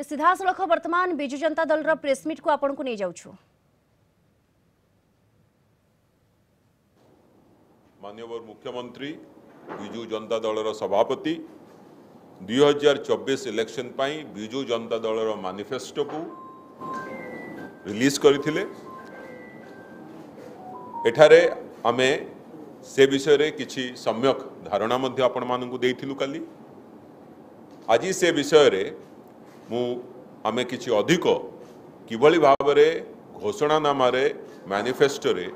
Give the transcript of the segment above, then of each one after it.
ସିଧାସଳଖ ବର୍ତ୍ତମାନ ବିଜୁ ଜନତା ଦଳର ପ୍ରେସମିଟ୍କୁ ଆପଣଙ୍କୁ ନେଇଯାଉଛୁ ମାନ୍ୟବର ମୁଖ୍ୟମନ୍ତ୍ରୀ ବିଜୁ ଜନତା ଦଳର ସଭାପତି ଦୁଇହଜାର ଚବିଶ ଇଲେକ୍ସନ୍ ପାଇଁ ବିଜୁ ଜନତା ଦଳର ମାନିଫେଷ୍ଟୋକୁ ରିଲିଜ୍ କରିଥିଲେ ଏଠାରେ ଆମେ ସେ ବିଷୟରେ କିଛି ସମ୍ୟକ ଧାରଣା ମଧ୍ୟ ଆପଣମାନଙ୍କୁ ଦେଇଥିଲୁ କାଲି ଆଜି ସେ ବିଷୟରେ ମୁଁ ଆମେ କିଛି ଅଧିକ କିଭଳି ଭାବରେ ଘୋଷଣାନାମାରେ ମ୍ୟାନିଫେଷ୍ଟୋରେ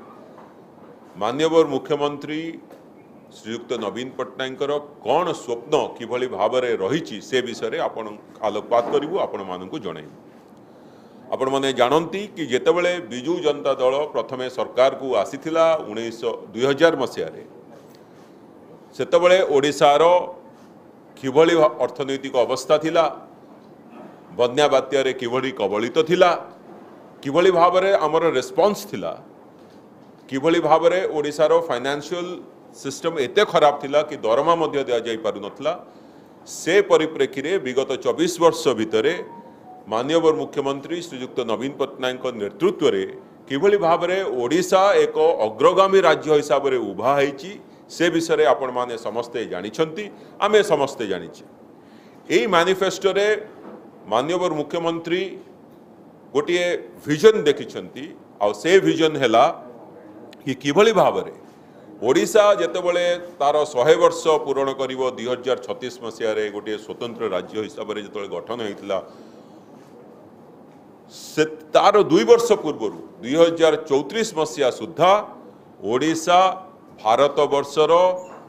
ମାନ୍ୟବର ମୁଖ୍ୟମନ୍ତ୍ରୀ ଶ୍ରୀଯୁକ୍ତ ନବୀନ ପଟ୍ଟନାୟକଙ୍କର କ'ଣ ସ୍ୱପ୍ନ କିଭଳି ଭାବରେ ରହିଛି ସେ ବିଷୟରେ ଆପଣ ଆଲୋକପାତ କରିବୁ ଆପଣମାନଙ୍କୁ ଜଣାଇବୁ ଆପଣମାନେ ଜାଣନ୍ତି କି ଯେତେବେଳେ ବିଜୁ ଜନତା ଦଳ ପ୍ରଥମେ ସରକାରକୁ ଆସିଥିଲା ଉଣେଇଶ ଦୁଇହଜାର ମସିହାରେ ସେତେବେଳେ ଓଡ଼ିଶାର କିଭଳି ଅର୍ଥନୈତିକ ଅବସ୍ଥା ଥିଲା बना बात्यार किभरी कबलित तो किभली भाव आमर रेस्पन्स किभली भाव ओडार फाइनान्सील सिस्टम एत खराब था कि दरमा दि जाइना से परिप्रेक्षी विगत चबीस वर्ष भितर मानवर मुख्यमंत्री श्रीजुक्त नवीन पट्टनायक नेतृत्व में किभली भाव ओडा एक अग्रगामी राज्य हिसाब से उभाई से विषय आपण मैने समस्ते जानते आम समस्ते जाचे यही मानिफेस्टो ମାନ୍ୟବର ମୁଖ୍ୟମନ୍ତ୍ରୀ ଗୋଟିଏ ଭିଜନ ଦେଖିଛନ୍ତି ଆଉ ସେ ଭିଜନ ହେଲା କି କିଭଳି ଭାବରେ ଓଡ଼ିଶା ଯେତେବେଳେ ତାର ଶହେ ବର୍ଷ ପୂରଣ କରିବ ଦୁଇ ହଜାର ଛତିଶ ମସିହାରେ ଗୋଟିଏ ସ୍ୱତନ୍ତ୍ର ରାଜ୍ୟ ହିସାବରେ ଯେତେବେଳେ ଗଠନ ହୋଇଥିଲା ସେ ତାର ଦୁଇ ବର୍ଷ ପୂର୍ବରୁ ଦୁଇ ହଜାର ଚଉତିରିଶ ମସିହା ସୁଦ୍ଧା ଓଡ଼ିଶା ଭାରତ ବର୍ଷର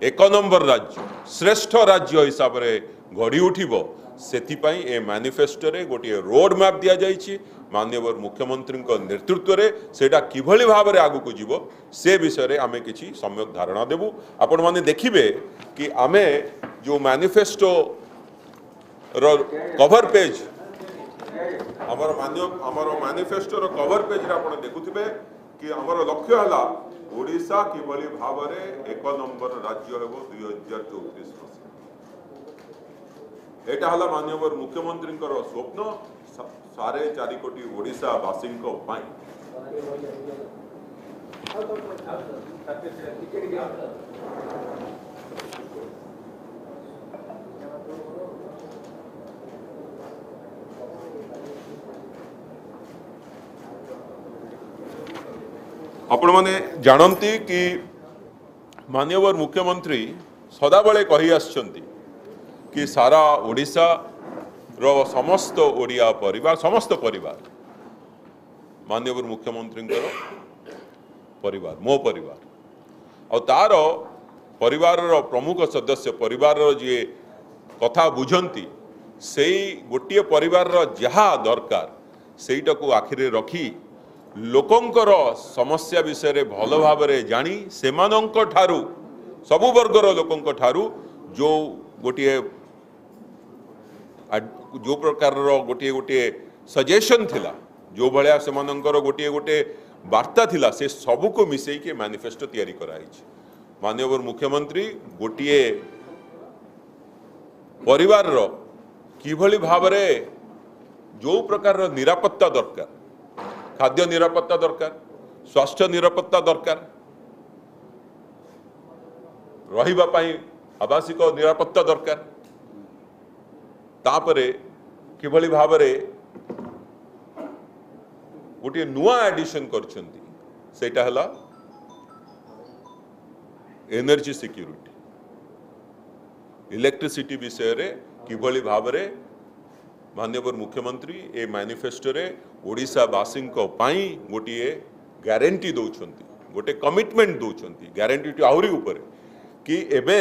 ଏକ ନମ୍ବର ରାଜ୍ୟ ଶ୍ରେଷ୍ଠ ରାଜ୍ୟ ହିସାବରେ ଗଢ଼ି ଉଠିବ से मानिफेस्टो गोटे रोडमैप दि जाइए मानव मुख्यमंत्री नेतृत्व में से कि भाव में आगक जीव से विषय आम कि सम्यक धारणा देवु आपण मैंने देखिए कि आम जो manifesto cover page manifesto cover page देखुए कि आम लक्ष्य है कि भाव एक नंबर राज्य हो दुई हजार चौतीस मसीह এটা ହେଲା ମାନ୍ୟବର ମୁଖ୍ୟମନ୍ତ୍ରୀଙ୍କର ସ୍ୱପ୍ନ ସାଢ଼େ ଚାରି କୋଟି ଓଡ଼ିଶାବାସୀଙ୍କ ପାଇଁ ଆପଣମାନେ ଜାଣନ୍ତି କି ମାନ୍ୟବର ମୁଖ୍ୟମନ୍ତ୍ରୀ ସଦାବେଳେ କହି ଆସିଛନ୍ତି କି ସାରା ଓଡ଼ିଶାର ସମସ୍ତ ଓଡ଼ିଆ ପରିବାର ସମସ୍ତ ପରିବାର ମାନ୍ୟବର ମୁଖ୍ୟମନ୍ତ୍ରୀଙ୍କର ପରିବାର ମୋ ପରିବାର ଆଉ ତାର ପରିବାରର ପ୍ରମୁଖ ସଦସ୍ୟ ପରିବାରର ଯିଏ କଥା ବୁଝନ୍ତି ସେଇ ଗୋଟିଏ ପରିବାରର ଯାହା ଦରକାର ସେଇଟାକୁ ଆଖିରେ ରଖି ଲୋକଙ୍କର ସମସ୍ୟା ବିଷୟରେ ଭଲ ଭାବରେ ଜାଣି ସେମାନଙ୍କ ଠାରୁ ସବୁ ବର୍ଗର ଲୋକଙ୍କ ଠାରୁ ଯେଉଁ ଗୋଟିଏ जो प्रकार गोटे गोटे सजेसन थी जो भाया से गोटे गोटे बार्ता थिला से सबूक मिसई मानिफेस्टो या मानवर मुख्यमंत्री गोटे पर किभली भाव जो प्रकार निरापत्ता दरकार खाद्य निरापत्ता दरकार स्वास्थ्य निरापत्ता दरकार रही आवासिक निरापत्ता दरकार तापरे किभली भावरे गोटे नुआ एडिशन करछंती एनर्जी सिक्योरिटी इलेक्ट्रिसिटी विषय रे किभली भावरे माननीय मुख्यमंत्री ए मैनिफेस्टो रे ओडिसा वासिंग को पाई गोटे ग्यारंटी दौरान गोटे कमिटमेंट दौरान ग्यारंटी टू आउरी ऊपर कि एबे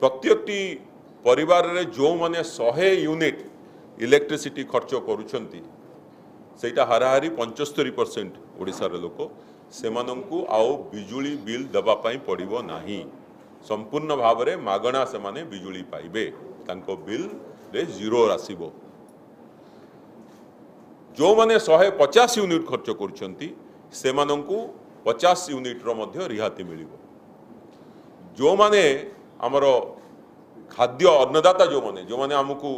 प्रत्येकटी पर जो मैंने शहे यूनिट इलेक्ट्रिसीटी खर्च करईटा हाराहारी पंचस्तरी परसेंट ओडार लोक से मानू आउ बिल देवाई पड़े ना संपूर्ण भाव में मगणा से मैंने विजुड़ी पाइबे बिल रे जीरो आसब जो मैंने शहे पचास यूनिट खर्च कर पचास यूनिट रिहाती मिल जो मैंने आमर खाद्य अन्नदाता जो मैंने जो मैंने आमको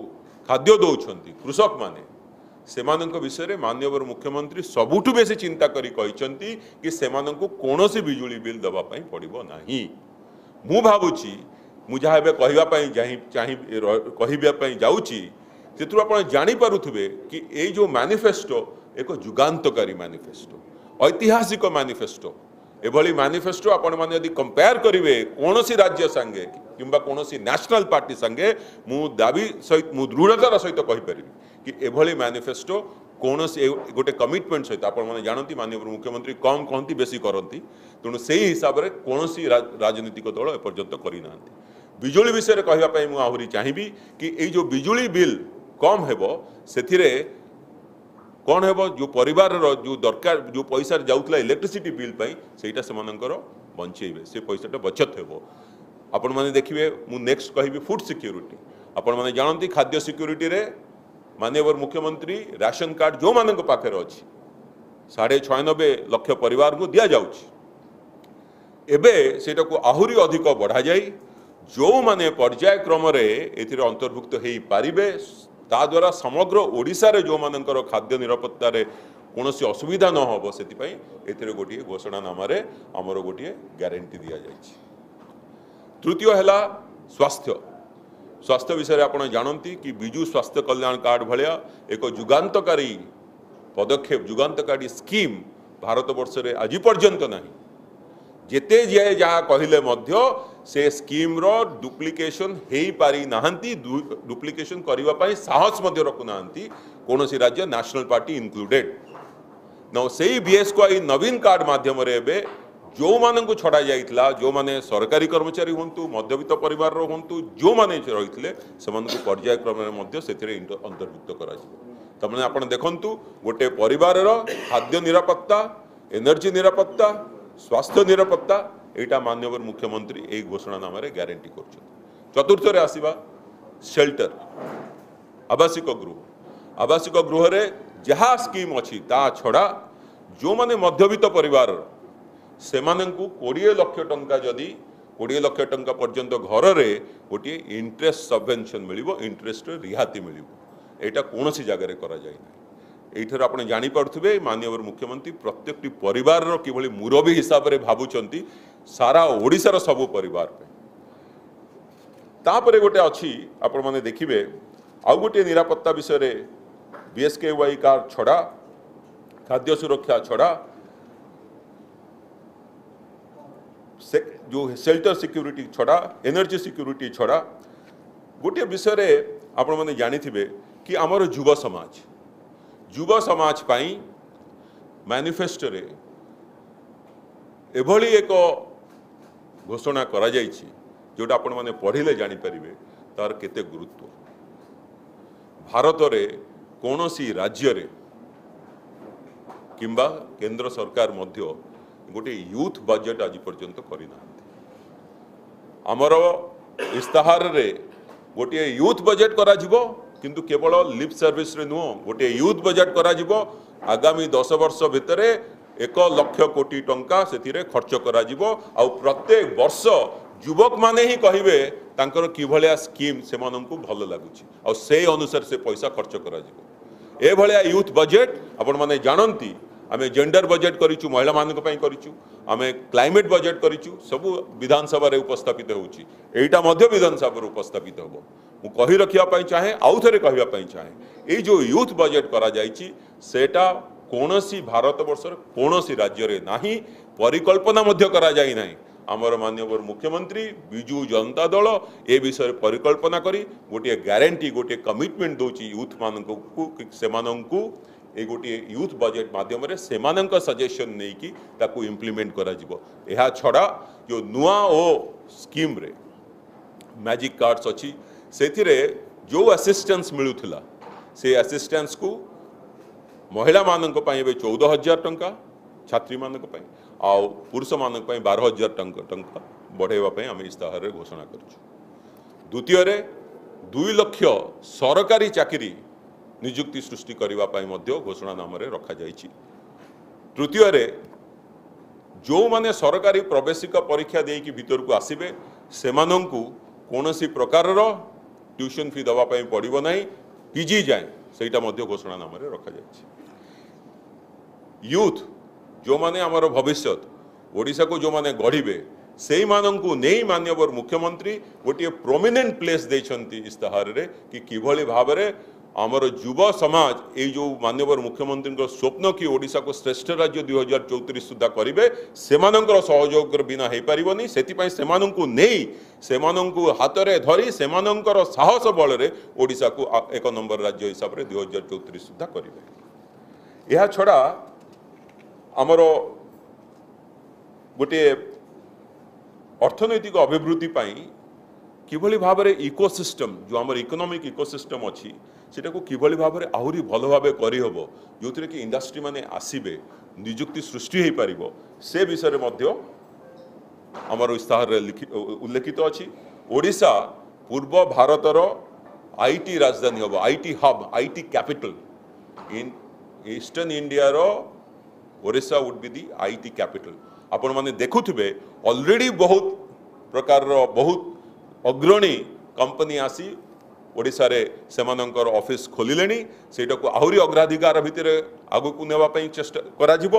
खाद्य दौरान कृषक मैंने से विषय में मानवर मुख्यमंत्री सबुठ बे चिंता करोसी विजुड़ी बिल दवापी पड़े ना मु मुझे कह चाह कहपी जाऊँ जापे कि ये मानिफेस्टो एक जुगातकारी मानिफेस्टो ऐतिहासिक मानिफेस्टो मानिफेस्टो आपड़ी कंपेयर करेंगे कौन सी राज्य सांगे किसी किशनाल पार्टी सागे मु दावी सहित मुझे दृढ़तार सहित कहीपरि कि एभली मानिफेस्टो कौन गोटे कमिटमेंट सहित आपने मानव मुख्यमंत्री कम कहती बेस करती तेणु से ही हिसाब से कौन सी राजनीतिक दल एपर्त करना विजु विषय कहवाई मुझे आहरी चाहिए कि ये विजु बिल कम हो କ'ଣ ହେବ ଯେଉଁ ପରିବାରର ଯେଉଁ ଦରକାର ଯେଉଁ ପଇସାରେ ଯାଉଥିଲା ଇଲେକ୍ଟ୍ରିସିଟି ବିଲ୍ ପାଇଁ ସେଇଟା ସେମାନଙ୍କର ବଞ୍ଚେଇବେ ସେ ପଇସାଟା ବଚତ ହେବ ଆପଣମାନେ ଦେଖିବେ ମୁଁ ନେକ୍ସଟ କହିବି ଫୁଡ୍ ସିକ୍ୟୁରିଟି ଆପଣମାନେ ଜାଣନ୍ତି ଖାଦ୍ୟ ସିକ୍ୟୁରିଟିରେ ମାନ୍ୟବର ମୁଖ୍ୟମନ୍ତ୍ରୀ ରାସନ କାର୍ଡ଼ ଯେଉଁମାନଙ୍କ ପାଖରେ ଅଛି ସାଢ଼େ ଛୟାନବେ ଲକ୍ଷ ପରିବାରକୁ ଦିଆଯାଉଛି ଏବେ ସେଇଟାକୁ ଆହୁରି ଅଧିକ ବଢ଼ାଯାଇ ଯେଉଁମାନେ ପର୍ଯ୍ୟାୟକ୍ରମରେ ଏଥିରେ ଅନ୍ତର୍ଭୁକ୍ତ ହୋଇପାରିବେ ତାଦ୍ୱାରା ସମଗ୍ର ଓଡ଼ିଶାରେ ଯେଉଁମାନଙ୍କର ଖାଦ୍ୟ ନିରାପତ୍ତାରେ କୌଣସି ଅସୁବିଧା ନ ହେବ ସେଥିପାଇଁ ଏଥିରେ ଗୋଟିଏ ଘୋଷଣାନାମାରେ ଆମର ଗୋଟିଏ ଗ୍ୟାରେଣ୍ଟି ଦିଆଯାଇଛି ତୃତୀୟ ହେଲା ସ୍ୱାସ୍ଥ୍ୟ ସ୍ୱାସ୍ଥ୍ୟ ବିଷୟରେ ଆପଣ ଜାଣନ୍ତି କି ବିଜୁ ସ୍ୱାସ୍ଥ୍ୟ କଲ୍ୟାଣ କାର୍ଡ଼ ଭଳିଆ ଏକ ଯୁଗାନ୍ତକାରୀ ପଦକ୍ଷେପ ଯୁଗାନ୍ତକାରୀ ସ୍କିମ୍ ଭାରତବର୍ଷରେ ଆଜି ପର୍ଯ୍ୟନ୍ତ ନାହିଁ ଯେତେ ଯିଏ ଯାହା କହିଲେ ମଧ୍ୟ से स्कीम्र डुप्लिकेशन हो पारिना डुप्लिकेसन करने साहस रखुना कौन सी राज्य नेशनल पार्टी इनक्लूडेड नई नवीन कार्ड मध्यम जो मानक छड़ा जाता जो मैंने सरकारी कर्मचारी हूँ मध्यवित्त पर हूँ जो मैंने रही है पर्यायक्रम से अंतर्भुक्त करखु गोटे पर खाद्य निरापत्ता एनर्जी निरापत्ता स्वास्थ्य निरापत्ता এইটা মাননীয় মুখ্যমন্ত্রী এই ঘোষণানামায় গ্যারেটি করছেন চতুর্থরে আসবা সেল্টর আবাসিক গৃহ আবাসিক গৃহরে যা স্কিম অছি তা ছড়া যে মধ্যবিত্ত পরিবার ସେମାନଙ୍କୁ କୋଡ଼ିଏ ଲକ୍ଷ ଟଙ୍କା ଯଦି କୋଡ଼ିଏ ଲକ୍ଷ ଟଙ୍କା ପର୍ଯ୍ୟନ୍ତ ଘରରେ ଗୋଟିଏ ଇଣ୍ଟରେଷ୍ଟ ସବଭେନସନ୍ ମିଳିବ ଇଣ୍ଟରେଷ୍ଟରେ ରିହାତି ମିଳିବ ଏଇଟା କୌଣସି ଜାଗାରେ କରାଯାଇନାହିଁ यार आप जापे मानव मुख्यमंत्री प्रत्येक पर कि मुरबी हिसाब से भावुंच सारा ओडार सब पर गोटे अच्छी आप देखिए आउ गोटे निरापत्ता विषय बीएसके वाई कार छड़ा खाद्य सुरक्षा छड़ा से, जो सेल्टर सिक्यूरीटी छड़ा एनर्जी सिक्यूरीटी छड़ा गोटे विषय आपण मैंने जानते कि आमर युव समाज ଯୁବ ସମାଜ ପାଇଁ ମ୍ୟାନିଫେଷ୍ଟୋରେ ଏଭଳି ଏକ ଘୋଷଣା କରାଯାଇଛି ଯେଉଁଟା ଆପଣମାନେ ପଢ଼ିଲେ ଜାଣିପାରିବେ ତା'ର କେତେ ଗୁରୁତ୍ୱ ଭାରତରେ କୌଣସି ରାଜ୍ୟରେ କିମ୍ବା କେନ୍ଦ୍ର ସରକାର ମଧ୍ୟ ଗୋଟିଏ ୟୁଥ୍ ବଜେଟ୍ ଆଜି ପର୍ଯ୍ୟନ୍ତ କରିନାହାନ୍ତି ଆମର ଇସ୍ତାହାରରେ ଗୋଟିଏ ୟୁଥ୍ ବଜେଟ୍ କରାଯିବ কিন্তু কেবল লিপ সর্ভিসরে নুহ গোটিয়ে ইউথ বজেট করা আগামী দশ বর্ষ ভিতরে এক লক্ষ কোটি টঙ্কা সেতিরে খরচ করা আউ প্রত্যেক বর্ষ যুবক মানে হি কহিবে তাঙ্কর কিভলিয়া স্কিম সেমানকু ভাল লাগুছি আউ সেই অনুসারে সে পয়সা খরচ করা এভাবে ইউথ বজেট আপন মানে জানন্তি ଆମେ ଜେଣ୍ଡର ବଜେଟ୍ କରିଛୁ ମହିଳାମାନଙ୍କ ପାଇଁ କରିଛୁ ଆମେ କ୍ଲାଇମେଟ୍ ବଜେଟ୍ କରିଛୁ ସବୁ ବିଧାନସଭାରେ ଉପସ୍ଥାପିତ ହେଉଛି ଏଇଟା ମଧ୍ୟ ବିଧାନସଭାରେ ଉପସ୍ଥାପିତ ହେବ मुझे रखापी चाहे आउ थे कहवापी चाहे ये जो यूथ बजेट करेटा भारत बर्षर कौन सी राज्य ना परिकल्पना करमर मानवर मुख्यमंत्री विजु जनता दल ए विषय परिकल्पना कर गोटे ग्यारंटी गोटे कमिटमेंट दूँ यूथ मानक ये गोटे यूथ बजेट मध्यम से सजेसन नहीं कि इम्प्लीमेंट करा जो नुआ ओ स्कीम्रे मैजिक कार्ड्स अच्छी ସେଥିରେ ଯେଉଁ ଆସିଷ୍ଟାନ୍ସ ମିଳୁଥିଲା ସେ ଆସିଷ୍ଟାନ୍ସକୁ ମହିଳାମାନଙ୍କ ପାଇଁ ଏବେ ଚଉଦ ହଜାର ଟଙ୍କା ଛାତ୍ରୀମାନଙ୍କ ପାଇଁ ଆଉ ପୁରୁଷମାନଙ୍କ ପାଇଁ ବାର ହଜାର ଟଙ୍କା ବଢ଼େଇବା ପାଇଁ ଆମେ ଇସ୍ତାହାରରେ ଘୋଷଣା କରିଛୁ ଦ୍ୱିତୀୟରେ ଦୁଇ ଲକ୍ଷ ସରକାରୀ ଚାକିରି ନିଯୁକ୍ତି ସୃଷ୍ଟି କରିବା ପାଇଁ ମଧ୍ୟ ଘୋଷଣା ନାମରେ ରଖାଯାଇଛି ତୃତୀୟରେ ଯେଉଁମାନେ ସରକାରୀ ପ୍ରବେଶିକ ପରୀକ୍ଷା ଦେଇକି ଭିତରକୁ ଆସିବେ ସେମାନଙ୍କୁ କୌଣସି ପ୍ରକାରର ट्यूशन फी दवा पाई पड़ी ना पिजि जाए से घोषणा नाम रखा जा यूथ जो मैंने आम भविष्य ओडा को जो मैंने गढ़े से नहीं मानवर मुख्यमंत्री गोटे प्रमिनेंट प्लेस देखते इस्ताहार कि किभली भाव ଆମର ଯୁବ ସମାଜ ଏଇ ଯେଉଁ ମାନ୍ୟବର ମୁଖ୍ୟମନ୍ତ୍ରୀଙ୍କ ସ୍ୱପ୍ନ କି ଓଡ଼ିଶାକୁ ଶ୍ରେଷ୍ଠ ରାଜ୍ୟ ଦୁଇ ହଜାର ଚଉତିରିଶ ସୁଦ୍ଧା କରିବେ ସେମାନଙ୍କର ସହଯୋଗ ବିନା ହେଇପାରିବନି ସେଥିପାଇଁ ସେମାନଙ୍କୁ ନେଇ ସେମାନଙ୍କୁ ହାତରେ ଧରି ସେମାନଙ୍କର ସାହସ ବଳରେ ଓଡ଼ିଶାକୁ ଏକ ନମ୍ବର ରାଜ୍ୟ ହିସାବରେ ଦୁଇ ହଜାର ଚଉତିରିଶ ସୁଦ୍ଧା କରିବେ ଏହା ଛଡ଼ା ଆମର ଗୋଟିଏ ଅର୍ଥନୈତିକ ଅଭିବୃଦ୍ଧି ପାଇଁ কিভাবে ভাবে ইকোসিস্টম যে আমার ইকোনোমিক ইকোসিস্টম অটা কিভাবে ভাবে আহরি ভালোভাবে করিহব যে কি ইন্ডস্ট্রি মানে আসবে নিযুক্তি সৃষ্টি হয়ে পার সে বিষয়ে মধ্য আমার ইস্তাহার উল্লেখিত অশা পূর্ব ভারতর আইটি রাজধানী হব আইটি হব আইটি ক্যাপিটাল ইন ইষ্টর্ন ইন্ডিয়ার Odisha would be the IT capital আপন মানে দেখুবে অলরেডি বহুত প্রকারর বহুত ଅଗ୍ରଣୀ କମ୍ପାନୀ ଆସି ଓଡ଼ିଶାରେ ସେମାନଙ୍କର ଅଫିସ୍ ଖୋଲିଲେଣି ସେଇଟାକୁ ଆହୁରି ଅଗ୍ରାଧିକାର ଭିତରେ ଆଗକୁ ନେବା ପାଇଁ ଚେଷ୍ଟା କରାଯିବ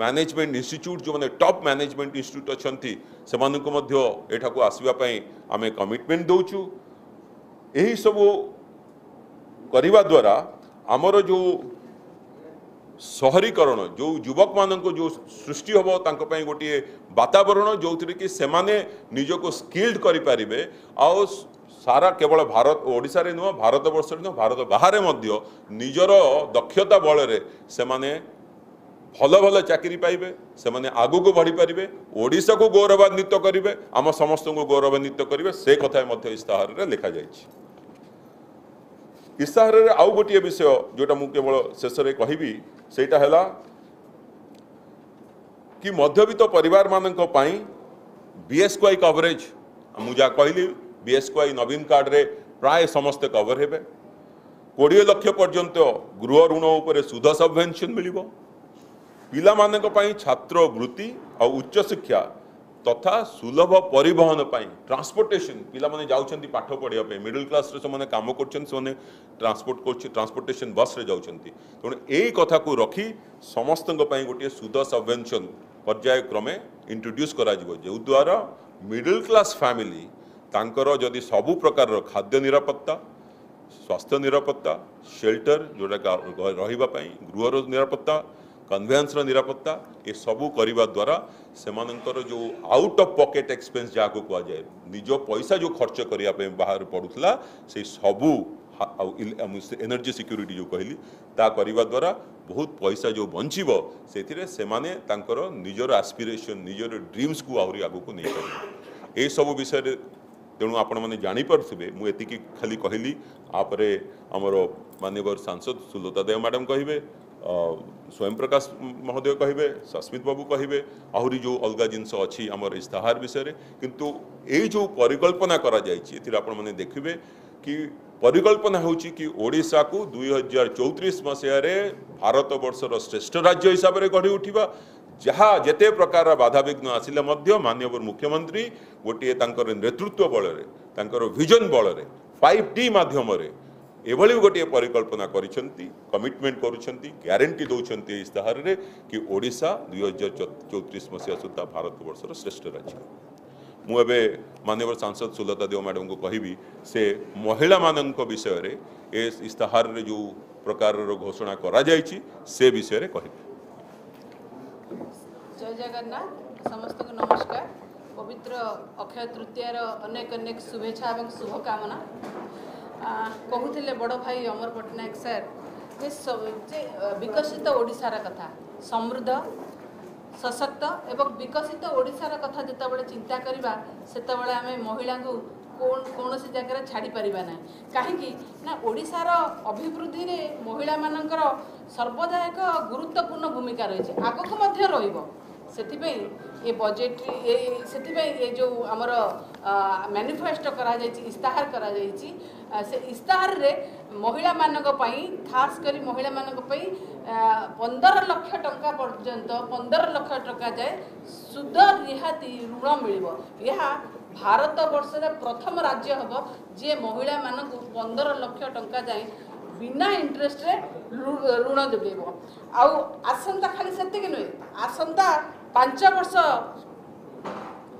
ମ୍ୟାନେଜମେଣ୍ଟ ଇନଷ୍ଟିଚ୍ୟୁଟ୍ ଯେଉଁମାନେ ଟପ୍ ମ୍ୟାନେଜମେଣ୍ଟ ଇନଷ୍ଟିଚ୍ୟୁଟ୍ ଅଛନ୍ତି ସେମାନଙ୍କୁ ମଧ୍ୟ ଏଠାକୁ ଆସିବା ପାଇଁ ଆମେ କମିଟମେଣ୍ଟ ଦେଉଛୁ ଏହିସବୁ କରିବା ଦ୍ୱାରା ଆମର ଯେଉଁ ସହରୀକରଣ ଯେଉଁ ଯୁବକମାନଙ୍କୁ ଯେଉଁ ସୃଷ୍ଟି ହେବ ତାଙ୍କ ପାଇଁ ଗୋଟିଏ ବାତାବରଣ ଯେଉଁଥିରେ କି ସେମାନେ ନିଜକୁ ସ୍କିଲ୍ଡ କରିପାରିବେ ଆଉ ସାରା କେବଳ ଭାରତ ଓଡ଼ିଶାରେ ନୁହଁ ଭାରତବର୍ଷରେ ନୁହଁ ଭାରତ ବାହାରେ ମଧ୍ୟ ନିଜର ଦକ୍ଷତା ବଳରେ ସେମାନେ ଭଲ ଭଲ ଚାକିରି ପାଇବେ ସେମାନେ ଆଗକୁ ବଢ଼ିପାରିବେ ଓଡ଼ିଶାକୁ ଗୌରବାନ୍ୱିତ କରିବେ ଆମ ସମସ୍ତଙ୍କୁ ଗୌରବାନ୍ୱିତ କରିବେ ସେ କଥା ମଧ୍ୟ ଇସ୍ତାହାରରେ ଲେଖାଯାଇଛି इश्तेहार आउ गोटे विषय जोटा मुझे केवल शेष कहटा है कि मध्यवित्त पर बीएसक्वई कवरेज मुझे कहली बीएसक्वई नवीन कार्ड रे प्राय समस्ते कवर हे कोड़े लक्ष पर्यंत गृह ऋण सुध सबभेनसन मिल पाई छात्र वृत्ति और उच्च तथा सुलभ पर ट्रांसपोर्टेशन पे जाठ पढ़ापे मिडिल क्लास कम करपोर्ट कर ट्रांसपोर्टेसन बस तेनाली कथा को रखी समस्त गोटे सुध सबवेनसन पर्याय क्रमे इंट्रोड्यूस होद्वार मिडिल क्लास फैमिली तर जदि सबु प्रकार खाद्य निरापत्ता स्वास्थ्य निरापत्ता सेल्टर जोटा रही गृह निरापत्ता कनभेन्स निरापत्ता ये सब करने द्वारा से मानकर जो आउट ऑफ पॉकेट एक्सपेंस जहाँ को कहा जाए निज पैसा जो खर्च करने बाहर पड़ूला से सब एनर्जी सिक्यूरीटी जो कहली ता द्वारा बहुत पैसा जो बचीब से निजर आस्पिरेसन निजर ड्रीम्स को आहरी आगे को नहीं पार्टी ये सब विषय तेणु आपण मैंने जापारे मुझे खाली कहली आपर मानव सांसद सुलता देव मैडम कहे ସ୍ୱୟଂ ପ୍ରକାଶ ମହୋଦୟ କହିବେ ସସ୍ମିତ ବାବୁ କହିବେ ଆହୁରି ଯେଉଁ ଅଲଗା ଜିନିଷ ଅଛି ଆମର ଇସ୍ତାହାର ବିଷୟରେ କିନ୍ତୁ ଏଇ ଯେଉଁ ପରିକଳ୍ପନା କରାଯାଇଛି ଏଥିରେ ଆପଣମାନେ ଦେଖିବେ କି ପରିକଳ୍ପନା ହେଉଛି କି ଓଡ଼ିଶାକୁ ଦୁଇ ହଜାର ଚଉତିରିଶ ମସିହାରେ ଭାରତବର୍ଷର ଶ୍ରେଷ୍ଠ ରାଜ୍ୟ ହିସାବରେ ଗଢ଼ି ଉଠିବା ଯାହା ଯେତେ ପ୍ରକାର ବାଧାବିଘ୍ନ ଆସିଲେ ମଧ୍ୟ ମାନ୍ୟବର ମୁଖ୍ୟମନ୍ତ୍ରୀ ଗୋଟିଏ ତାଙ୍କର ନେତୃତ୍ୱ ବଳରେ ତାଙ୍କର ଭିଜନ ବଳରେ ଫାଇଭ୍ ଟି ମାଧ୍ୟମରେ एभली गोटे परिकल्पना करमिटमेंट कर ग्यारंटी दौरान इस्ताहार कि ओडा दुई हजार चौतीस मसीह सुधा भारत बर्षर श्रेष्ठ राज्य मुझे मानव सांसद सुलता देव मैडम को कह से महिला मान विषय इस्ताहार जो प्रकार घोषणा कर विषय कह जय जगन्नाथ समस्त को नमस्कार पवित्र अक्षय तृतीय अनेक अनेक शुभेच्छा और शुभकामना କହୁଥିଲେ ବଡ଼ ଭାଇ ଅମର ପଟ୍ଟନାୟକ ସାର୍ ଯେ ବିକଶିତ ଓଡ଼ିଶାର କଥା ସମୃଦ୍ଧ ସଶକ୍ତ ଏବଂ ବିକଶିତ ଓଡ଼ିଶାର କଥା ଯେତେବେଳେ ଚିନ୍ତା କରିବା ସେତେବେଳେ ଆମେ ମହିଳାଙ୍କୁ କୌଣସି ଜାଗାରେ ଛାଡ଼ିପାରିବା ନାହିଁ କାହିଁକି ନା ଓଡ଼ିଶାର ଅଭିବୃଦ୍ଧିରେ ମହିଳାମାନଙ୍କର ସର୍ବଦା ଏକ ଗୁରୁତ୍ୱପୂର୍ଣ୍ଣ ଭୂମିକା ରହିଛି ଆଗକୁ ମଧ୍ୟ ରହିବ ସେଥିପାଇଁ ଏ ବଜେଟ୍ ଏ ସେଥିପାଇଁ ଏ ଯେଉଁ ଆମର ମ୍ୟାନିଫେଷ୍ଟୋ କରାଯାଇଛି ଇସ୍ତାହାର କରାଯାଇଛି ସେ ଇସ୍ତାହାରରେ ମହିଳାମାନଙ୍କ ପାଇଁ ଖାସ୍ କରି ମହିଳାମାନଙ୍କ ପାଇଁ ପନ୍ଦର ଲକ୍ଷ ଟଙ୍କା ପର୍ଯ୍ୟନ୍ତ ପନ୍ଦର ଲକ୍ଷ ଟଙ୍କା ଯାଏ ସୁଧ ରିହାତି ଋଣ ମିଳିବ ଏହା ଭାରତବର୍ଷରେ ପ୍ରଥମ ରାଜ୍ୟ ହେବ ଯିଏ ମହିଳାମାନଙ୍କୁ ପନ୍ଦର ଲକ୍ଷ ଟଙ୍କା ଯାଏ ବିନା ଇଣ୍ଟରେଷ୍ଟରେ ଋଣ ଯୋଗାଇବ ଆଉ ଆସନ୍ତା ଖାଲି ସେତିକି ନୁହେଁ ଆସନ୍ତା ପାଞ୍ଚ ବର୍ଷ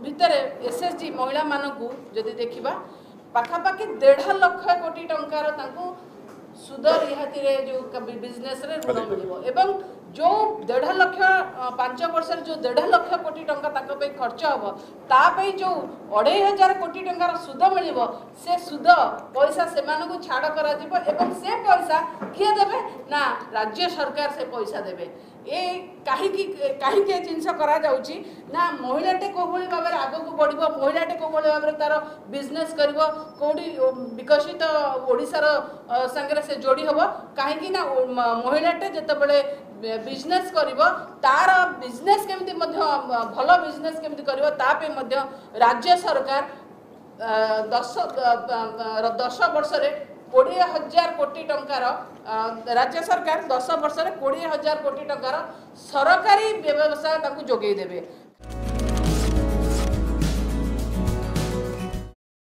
ଭିତରେ ଏସ୍ଏସ୍ଜି ମହିଳାମାନଙ୍କୁ ଯଦି ଦେଖିବା ପାଖାପାଖି ଦେଢ଼ ଲକ୍ଷ କୋଟି ଟଙ୍କାର ତାଙ୍କୁ ସୁଧ ରିହାତିରେ ଯେଉଁ ବିଜନେସରେ ଋଣ ମିଳିବ ଏବଂ ଯେଉଁ ଦେଢ଼ ଲକ୍ଷ ପାଞ୍ଚ ବର୍ଷରେ ଯେଉଁ ଦେଢ଼ ଲକ୍ଷ କୋଟି ଟଙ୍କା ତାଙ୍କ ପାଇଁ ଖର୍ଚ୍ଚ ହେବ ତା ପାଇଁ ଯେଉଁ ଅଢ଼େଇ ହଜାର କୋଟି ଟଙ୍କାର ସୁଧ ମିଳିବ ସେ ସୁଧ ପଇସା ସେମାନଙ୍କୁ ଛାଡ଼ କରାଯିବ ଏବଂ ସେ ପଇସା କିଏ ଦେବେ ନା ରାଜ୍ୟ ସରକାର ସେ ପଇସା ଦେବେ ଏ କାହିଁକି କାହିଁକି ଏ ଜିନିଷ କରାଯାଉଛି ନା ମହିଳାଟେ କେଉଁଭଳି ଭାବରେ ଆଗକୁ ବଢ଼ିବ ମହିଳାଟେ କେଉଁଭଳି ଭାବରେ ତା'ର ବିଜନେସ୍ କରିବ କେଉଁଠି ବିକଶିତ ଓଡ଼ିଶାର ସାଙ୍ଗରେ ସେ ଯୋଡ଼ି ହେବ କାହିଁକି ନା ମହିଳାଟେ ଯେତେବେଳେ ବିଜନେସ୍ କରିବ ତା'ର ବିଜନେସ୍ କେମିତି ମଧ୍ୟ ଭଲ ବିଜନେସ୍ କେମିତି କରିବ ତା ପାଇଁ ମଧ୍ୟ ରାଜ୍ୟ ସରକାର ଦଶ ଦଶ ବର୍ଷରେ କୋଡ଼ିଏ ହଜାର କୋଟି ଟଙ୍କାର ରାଜ୍ୟ ସରକାର ଦଶ ବର୍ଷରେ କୋଡ଼ିଏ ହଜାର କୋଟି ଟଙ୍କାର ସରକାରୀ ବ୍ୟବସାୟ ତାଙ୍କୁ ଯୋଗାଇ ଦେବେ